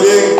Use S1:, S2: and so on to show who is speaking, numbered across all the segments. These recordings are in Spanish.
S1: bien.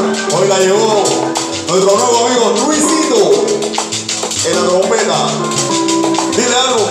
S1: Hoy la llegó nuestro nuevo amigo Luisito en la trompeta. Dile algo.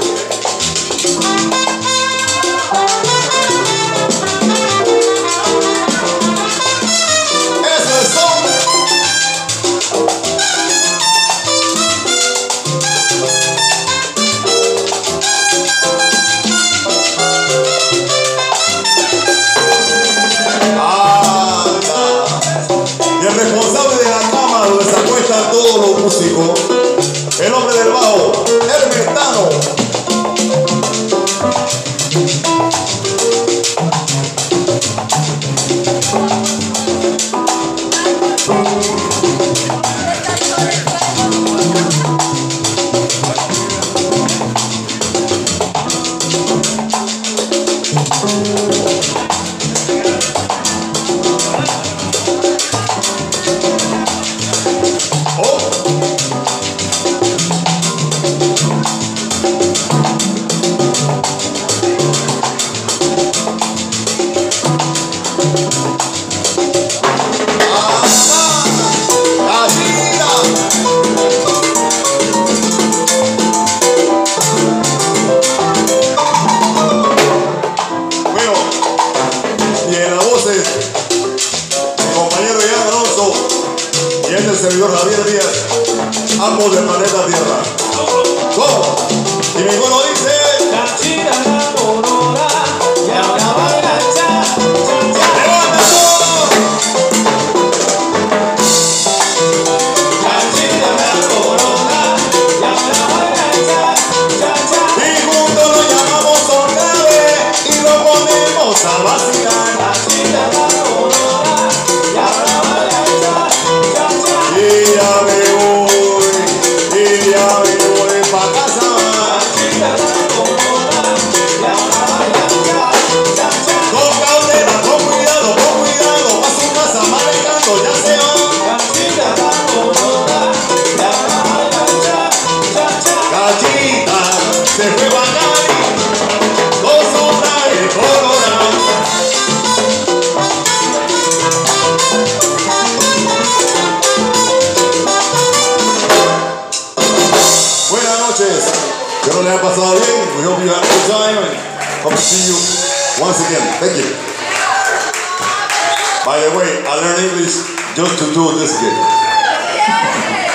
S1: Es el servidor Javier Díaz, amo de planeta Tierra. Todos y mi gorro dice.
S2: La chira la corona y ahora baila cha cha. Todos.
S1: La chira
S2: la corona y ahora baila cha cha.
S1: Y juntos nos llamamos otra y lo ponemos a las. By the way, I learned English just to do this game.